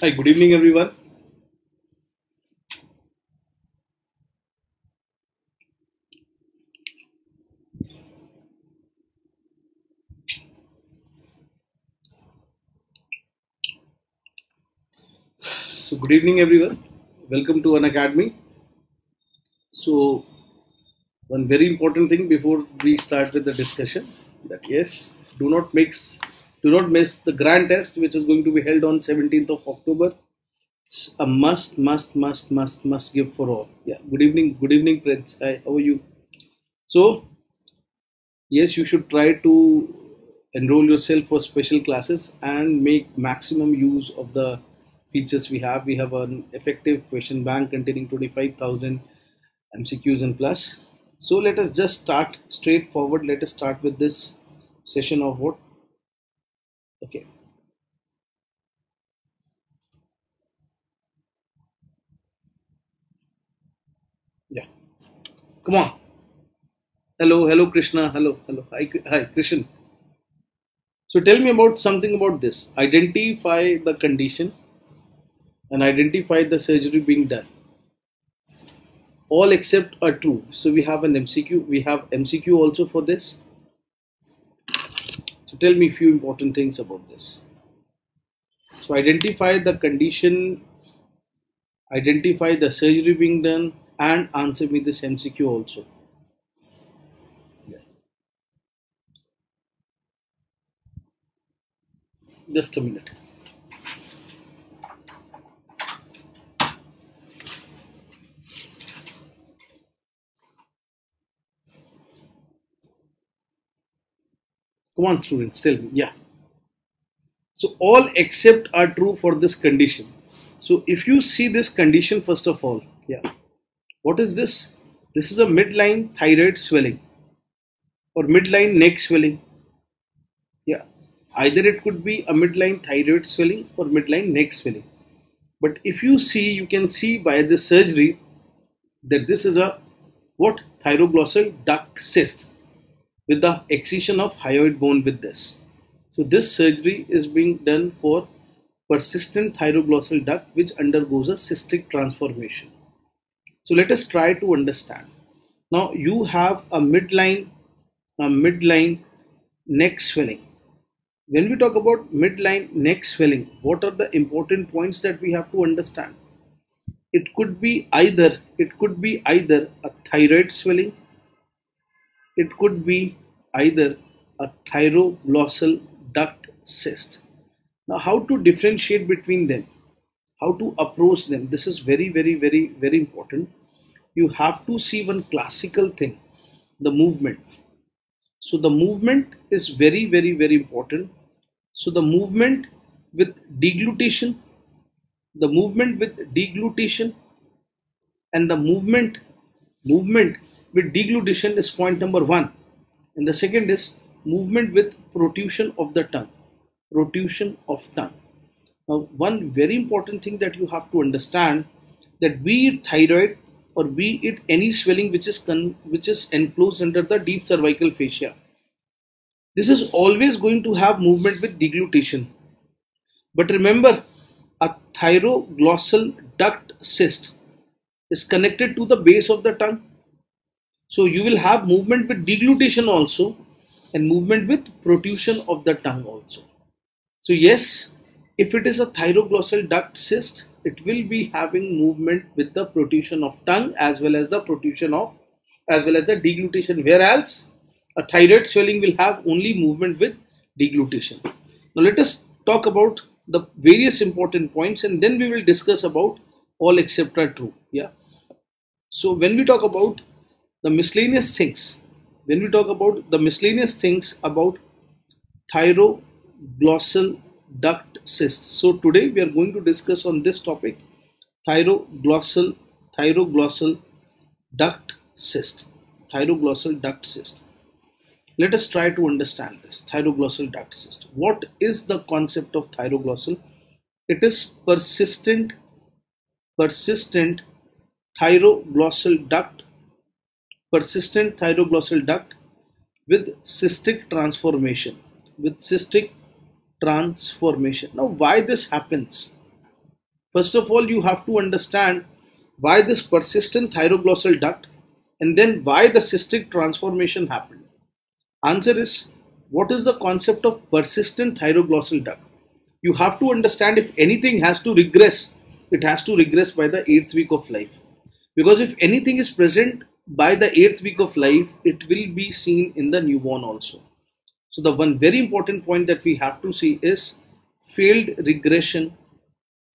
Hi, good evening, everyone. So, good evening, everyone. Welcome to Unacademy. So, one very important thing before we start with the discussion that yes, do not mix, do not miss the grand test which is going to be held on 17th of October. It's a must, must, must, must, must give for all. Yeah. Good evening, good evening, Prince. Hi, how are you? So, yes, you should try to enroll yourself for special classes and make maximum use of the features we have. We have an effective question bank containing 25,000 MCQs and plus. So let us just start straightforward. Let us start with this session of what? Okay. Yeah. Come on. Hello, hello, Krishna. Hello, hello. Hi, hi, Krishna. So tell me about something about this. Identify the condition and identify the surgery being done. All except are true. So we have an MCQ. We have MCQ also for this. So tell me a few important things about this. So identify the condition, identify the surgery being done, and answer me this MCQ also. Just a minute. Come on, students, tell me. Yeah. So all except are true for this condition. So if you see this condition first of all, yeah. What is this? This is a midline thyroid swelling or midline neck swelling. Yeah. Either it could be a midline thyroid swelling or midline neck swelling. But if you see, you can see by the surgery that this is a what thyroglossal duct cyst with the excision of hyoid bone with this. So this surgery is being done for persistent thyroglossal duct which undergoes a cystic transformation. So let us try to understand. Now you have a midline, a midline neck swelling. When we talk about midline neck swelling, what are the important points that we have to understand? It could be either, it could be either a thyroid swelling it could be either a thyroglossal duct cyst. Now, how to differentiate between them? How to approach them? This is very, very, very, very important. You have to see one classical thing the movement. So, the movement is very, very, very important. So, the movement with deglutition, the movement with deglutition, and the movement movement with deglutition is point number one. And the second is movement with protrusion of the tongue. Protrusion of tongue. Now one very important thing that you have to understand that be it thyroid or be it any swelling which is which is enclosed under the deep cervical fascia this is always going to have movement with deglutition but remember a thyroglossal duct cyst is connected to the base of the tongue so you will have movement with deglutition also and movement with protrusion of the tongue also. So yes, if it is a thyroglossal duct cyst, it will be having movement with the protrusion of tongue as well as the protrusion of as well as the deglutition whereas a thyroid swelling will have only movement with deglutition. Now let us talk about the various important points and then we will discuss about all except are true. Yeah. So when we talk about the miscellaneous things. When we talk about the miscellaneous things about thyroglossal duct cysts. So today we are going to discuss on this topic thyroglossal thyroglossal duct cyst. Thyroglossal duct cyst. Let us try to understand this thyroglossal duct cyst. What is the concept of thyroglossal? It is persistent persistent thyroglossal duct persistent thyroglossal duct with cystic transformation with cystic transformation now why this happens First of all, you have to understand why this persistent thyroglossal duct and then why the cystic transformation happened. Answer is what is the concept of persistent thyroglossal duct? You have to understand if anything has to regress, it has to regress by the eighth week of life. Because if anything is present by the eighth week of life, it will be seen in the newborn also. So the one very important point that we have to see is failed regression.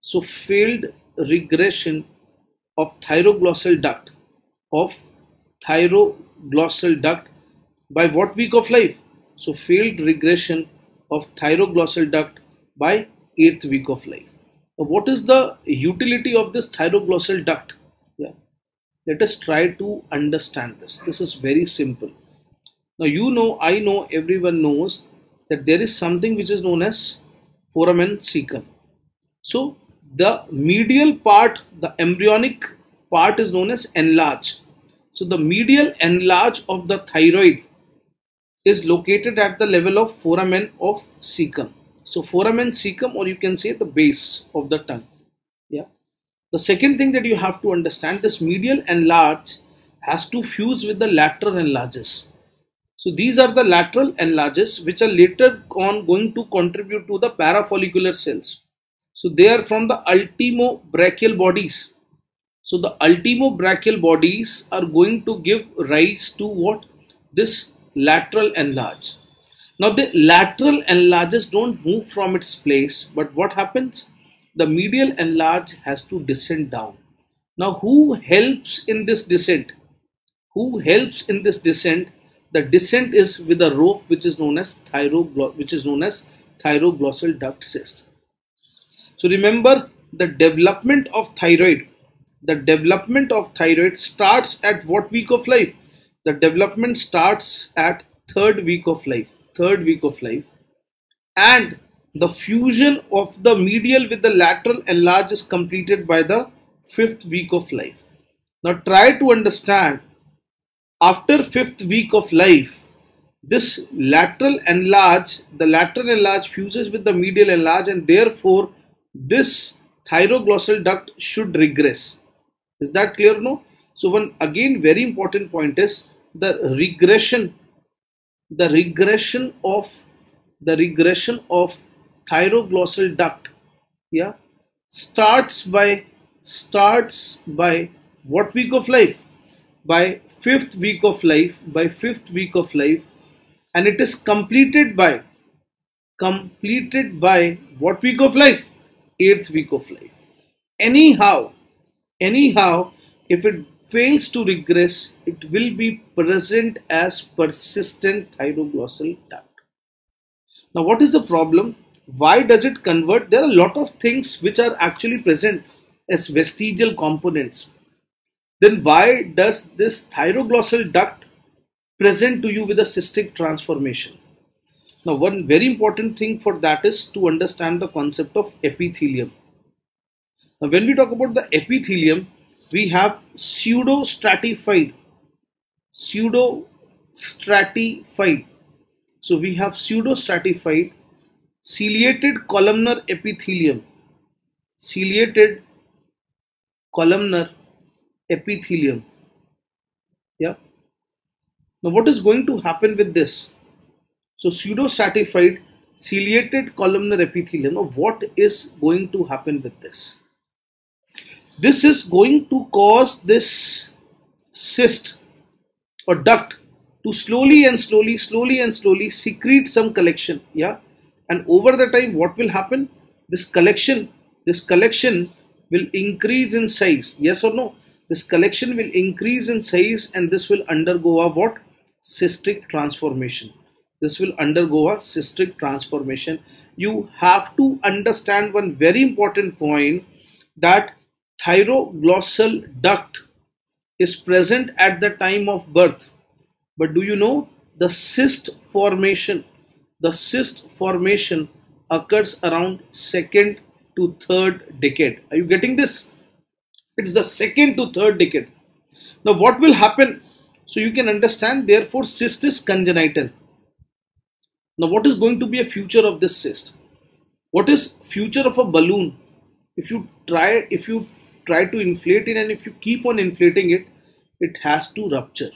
So failed regression of thyroglossal duct of thyroglossal duct by what week of life? So failed regression of thyroglossal duct by eighth week of life. Now, what is the utility of this thyroglossal duct? Let us try to understand this. This is very simple. Now you know, I know, everyone knows that there is something which is known as foramen cecum. So the medial part, the embryonic part is known as anlage. So the medial anlage of the thyroid is located at the level of foramen of cecum. So foramen cecum or you can say the base of the tongue. Yeah. The second thing that you have to understand this medial anlage has to fuse with the lateral anlages. So these are the lateral anlages which are later on going to contribute to the parafollicular cells. So they are from the ultimobranchial bodies. So the ultimobranchial bodies are going to give rise to what? This lateral anlage. Now the lateral anlages don't move from its place but what happens? The medial anlage has to descend down. Now who helps in this descent? Who helps in this descent? the descent is with a rope which is known as thyrogloss which is known as thyroglossal duct cyst. So remember the development of thyroid the development of thyroid starts at what week of life the development starts at third week of life third week of life and the fusion of the medial with the lateral anlage is completed by the fifth week of life now try to understand after fifth week of life, this lateral anlage, the lateral anlage fuses with the medial anlage and therefore this thyroglossal duct should regress. Is that clear? No. So one again very important point is the regression, the regression of the regression of thyroglossal duct. Yeah, starts by starts by what week of life? by fifth week of life by fifth week of life and it is completed by completed by what week of life eighth week of life anyhow anyhow if it fails to regress it will be present as persistent thyroglossal duct now what is the problem why does it convert there are a lot of things which are actually present as vestigial components then why does this thyroglossal duct present to you with a cystic transformation? Now, one very important thing for that is to understand the concept of epithelium. Now, when we talk about the epithelium, we have pseudo stratified, pseudo stratified. So, we have pseudo stratified ciliated columnar epithelium, ciliated columnar epithelium. Yeah. Now what is going to happen with this? So pseudostratified ciliated columnar epithelium. Now what is going to happen with this? This is going to cause this cyst or duct to slowly and slowly slowly and slowly secrete some collection. Yeah and over the time what will happen? This collection this collection will increase in size. Yes or no? This collection will increase in size and this will undergo a what? Cystic transformation. This will undergo a cystic transformation. You have to understand one very important point that thyroglossal duct is present at the time of birth. But do you know the cyst formation the cyst formation occurs around second to third decade are you getting this it's the second to third decade. Now what will happen? So you can understand therefore cyst is congenital. Now what is going to be a future of this cyst? What is future of a balloon? if you try if you try to inflate it and if you keep on inflating it it has to rupture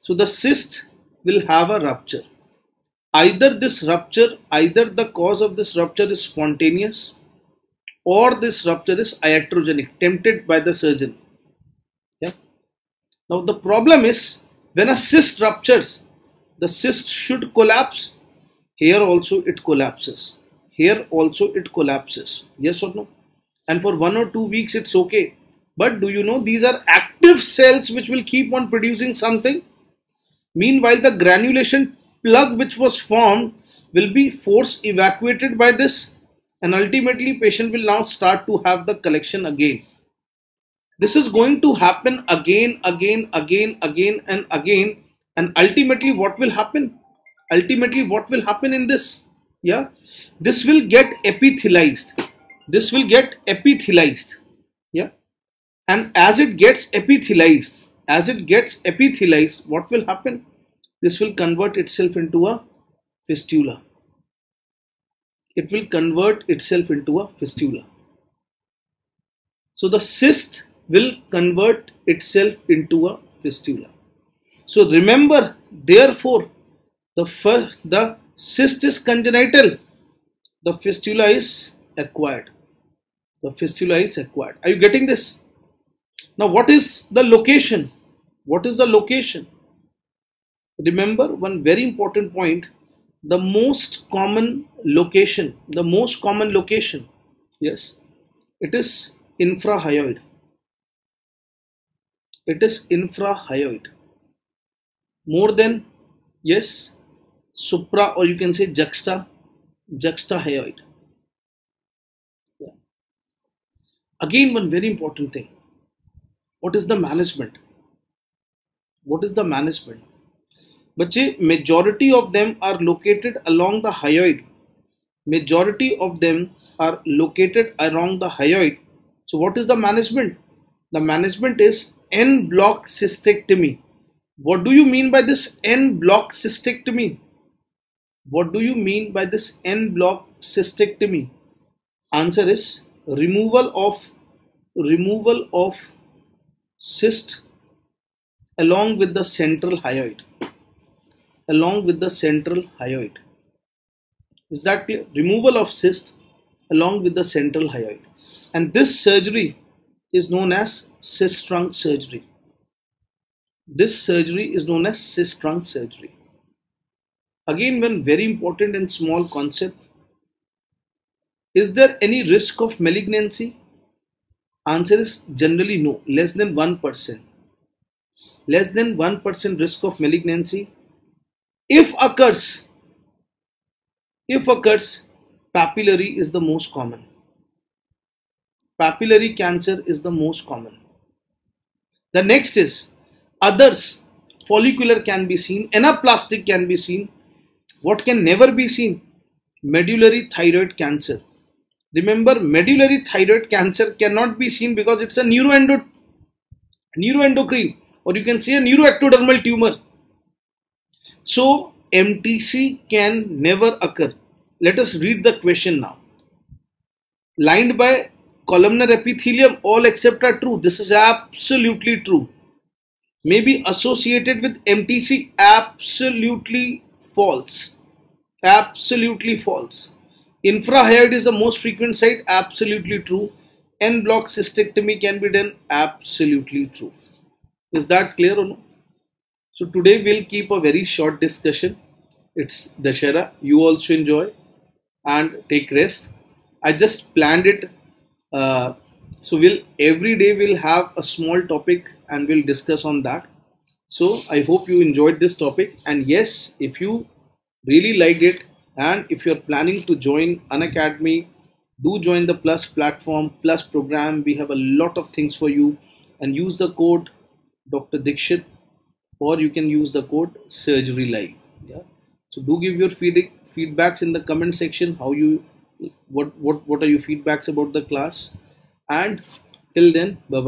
so the cyst will have a rupture either this rupture either the cause of this rupture is spontaneous or this rupture is iatrogenic tempted by the surgeon. Yeah. Now the problem is when a cyst ruptures the cyst should collapse. Here also it collapses. Here also it collapses. Yes or no? And for one or two weeks it's okay. But do you know these are active cells which will keep on producing something? Meanwhile the granulation plug which was formed will be force evacuated by this and ultimately patient will now start to have the collection again. This is going to happen again again again again and again and ultimately what will happen? Ultimately what will happen in this? Yeah this will get epithelialized this will get epithelialized yeah and as it gets epithelialized as it gets epithelialized what will happen this will convert itself into a fistula it will convert itself into a fistula so the cyst will convert itself into a fistula so remember, therefore, the first, the cyst is congenital, the fistula is acquired. The fistula is acquired. Are you getting this? Now, what is the location? What is the location? Remember one very important point. The most common location, the most common location, yes, it is infrahyoid. It is infrahyoid more than yes supra or you can say juxta juxtahyoid yeah. again one very important thing what is the management what is the management बच्चे majority of them are located along the hyoid. Majority of them are located along the hyoid. So what is the management? The management is en bloc cystectomy. What do you mean by this en bloc cystectomy? What do you mean by this en bloc cystectomy? Answer is removal of removal of cyst along with the central hyoid along with the central hyoid is that clear removal of cyst along with the central hyoid and this surgery is known as Sistrunk surgery this surgery is known as Sistrunk surgery. Again, one very important and small concept. Is there any risk of malignancy? Answer is generally no, less than 1%. Less than 1% risk of malignancy. If occurs, if occurs, papillary is the most common. Papillary cancer is the most common. The next is others follicular can be seen anaplastic can be seen what can never be seen medullary thyroid cancer remember medullary thyroid cancer cannot be seen because it's a neuroendo neuroendocrine or you can say a neuroectodermal tumor so mtc can never occur. Let us read the question now. Lined by columnar epithelium all except are true. This is absolutely true. May be associated with MTC absolutely false. Absolutely false. Infrahyoid is the most frequent site absolutely true. En bloc cystectomy can be done absolutely true. Is that clear or no so today we'll keep a very short discussion. It's Dussehra you also enjoy and take rest. I just planned it uh, so we'll every day we'll have a small topic and we'll discuss on that. So i hope you enjoyed this topic. And yes if you really liked it and if you're planning to join Unacademy, do join the plus platform plus program. We have a lot of things for you. And use the code dr Dixit or you can use the code surgery live yeah. So do give your feed feedbacks in the comment section how you what what what are your feedbacks about the class. And till then bye bye